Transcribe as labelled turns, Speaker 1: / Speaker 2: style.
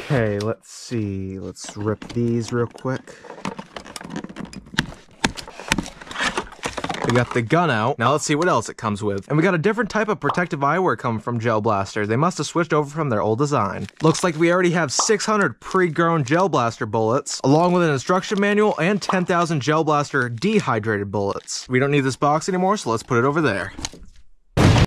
Speaker 1: Okay, let's see. Let's rip these real quick. We got the gun out. Now let's see what else it comes with. And we got a different type of protective eyewear coming from Gel Blaster. They must have switched over from their old design. Looks like we already have 600 pre-grown Gel Blaster bullets, along with an instruction manual and 10,000 Gel Blaster dehydrated bullets. We don't need this box anymore, so let's put it over there.